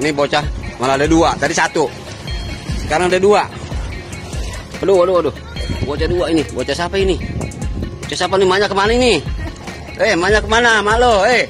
ini bocah malah ada dua. Tadi satu. Sekarang ada dua. Aduh, aduh, aduh. Bocah dua ini. Bocah siapa ini? Bocah siapa nih? Manya ke mana ini? Eh, Manya ke mana? Mak lo, eh.